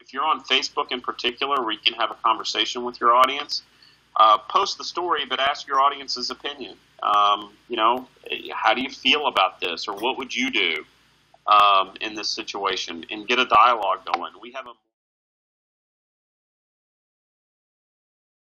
if you're on Facebook in particular, where you can have a conversation with your audience, uh, post the story, but ask your audience's opinion. Um, you know, how do you feel about this, or what would you do um, in this situation, and get a dialogue going. We have a